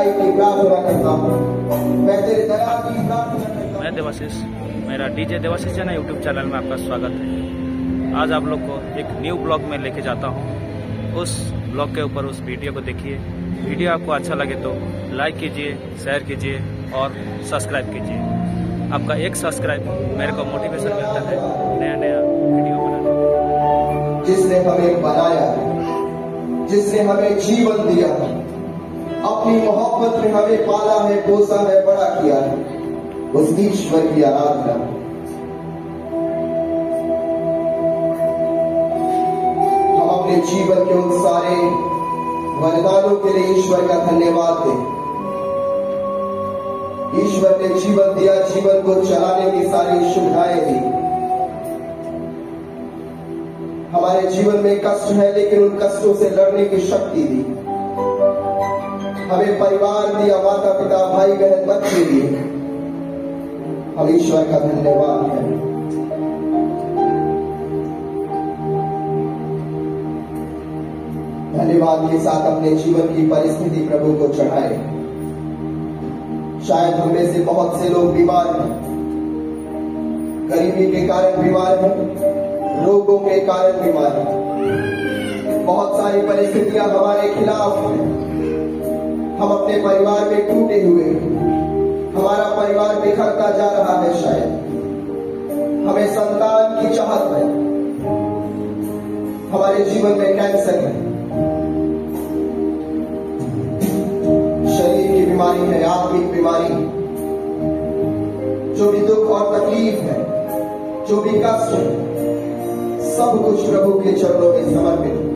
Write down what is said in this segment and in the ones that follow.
चंगाई की प्रार्थना करता हूँ मैं तेरे दया की प्रार्थना करता हूँ मैं देवाशीष मेरा DJ Devashish channel YouTube channel में आपका स्वागत है। आज आप लोग को एक न्यू ब्लॉग में लेके जाता हूँ। उस ब्लॉग के ऊपर उस वीडियो को देखिए। वीडियो आपको अच्छा लगे तो लाइक कीजिए शेयर कीजिए और सब्सक्राइब कीजिए। आपका एक सब्सक्राइब मेरे को मोटिवेशन मिलता है नया नया वीडियो बनाने जिसने हमें बनाया जिसने हमें जीवन दिया अपनी मोहब्बत में हमें पाला है पोसा है, बड़ा किया है। उस ईश्वर की आराधना। हम अपने जीवन के उन सारे वरदानों के लिए ईश्वर का धन्यवाद दें। ईश्वर ने जीवन दिया, जीवन को चलाने की सारी सुविधाएँ दी। हमारे जीवन में कष्ट है, लेकिन उन कष्टों से लड़ने की शक्ति दी। हमें परिवार दिया माता पिता भाई बहन बच्चे दिए हम ईश्वर का धन्यवाद है। धन्यवाद के साथ अपने जीवन की परिस्थिति प्रभु को चढ़ाए। शायद हम से बहुत से लोग बीमार हैं। गरीबी के कारण बीमार हैं, रोगों के कारण बीमार हैं। बहुत सारी परिस्थितियाँ हमारे खिलाफ हैं। हम अपने परिवार में टूटे हुए हमारा परिवार बिखरता जा रहा है शायद। हमें संतान की चाहत है। हमारे जीवन में कैंसर है। शरीर की बीमारी है, आत्मिक बीमारी। जो भी दुख और तकलीफ़ है, जो भी कष्ट है, सब कुछ प्रभु के चरणों में समर्पित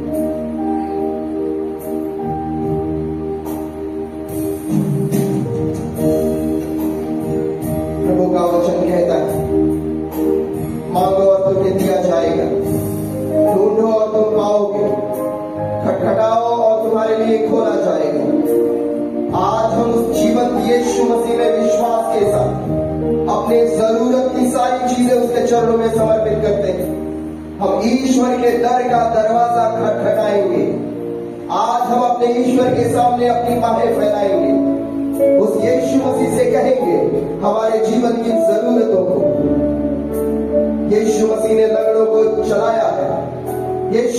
मांगो और तुम्हें दिया जाएगा। ढूंढो और तुम पाओगे। खटखटाओ और तुम्हारे लिए खोला जाएगा। आज हम जीवन यीशु मसीह में विश्वास के साथ अपने ज़रूरत की सारी चीज़ें उसके चरणों में समर्पित करते हैं। हम ईश्वर के दर का दरवाज़ा खटखटाएँगे। आज हम अपने ईश्वर के सामने अपनी बाहें फैलाएँगे। उस यीशु मसीह से कहेंगे, हमारे जीवन की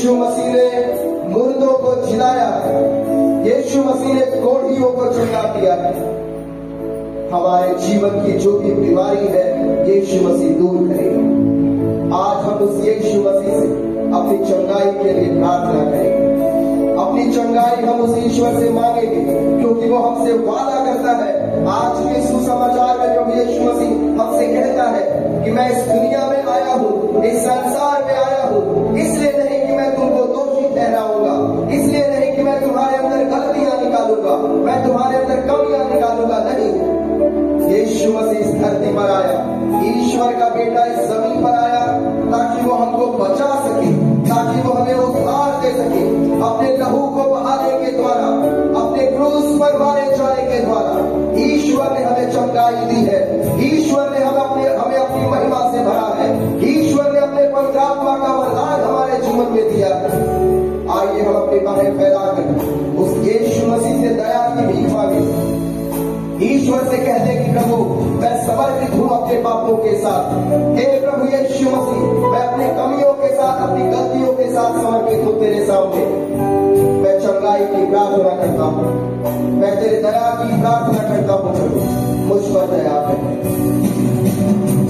यीशु मसीह ने मुर्दों को जिलाया यीशु मसीह ने कोढ़ियों को चंगा दिया हमारे जीवन की जो भी बीमारी है, यीशु मसीह दूर करेगा। आज हम उस यीशु मसीह से अपनी चंगाई के लिए प्रार्थना करेंगे। अपनी चंगाई हम उस ईश्वर से मांगेंगे, क्योंकि वो हमसे वादा करता है। आज के सुसमाचार में प्रभु यीशु मसीह हमसे कहता है कि मैं इस दुनिया में आया हूँ, इस संसार में आया हूँ, इसलिए नहीं मैं तुमको दोषी ठहराऊँगा। इसलिए नहीं कि मैं तुम्हारे अंदर गलतियाँ निकालूँगा। मैं तुम्हारे अंदर कमियाँ निकालूँगा नहीं। यीशु मसीह इस धरती पर आया। ईश्वर का बेटा इस ज़मीन पर आया ताकि वो हमको बचा सके, ताकि वो हमें उद्धार दे सके, अपने लहू को बहाने के द्वारा, अपने क्रूस पर मारे जाने के द्वारा। ईश्वर ने हमें चमकाई दी है। ईश्वर ने हमें अपनी हमारे में दिया आइए हम अपनी बाहें फैलाकर उस यीशु मसीह से दया की भीख मांगे। ईश्वर से कहते कि प्रभु, मैं समर्पित हूँ अपने पापों के साथ। हे प्रभु यीशु मसीह, मैं अपनी कमियों के साथ, अपनी गलतियों के साथ समर्पित हूँ तेरे सामने। मैं चंगाई की प्रार्थना करता हूँ। मैं तेरे दया की प्रार्थना करता हूँ। मुझ पर दया कर।